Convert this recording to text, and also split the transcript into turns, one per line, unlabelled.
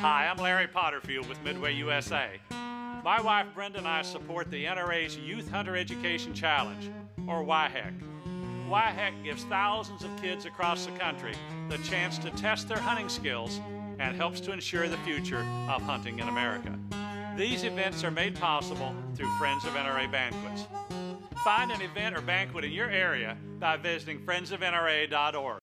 Hi, I'm Larry Potterfield with Midway USA. My wife Brenda and I support the NRA's Youth Hunter Education Challenge, or YHEC. YHEC gives thousands of kids across the country the chance to test their hunting skills and helps to ensure the future of hunting in America. These events are made possible through Friends of NRA Banquets. Find an event or banquet in your area by visiting friendsofnra.org.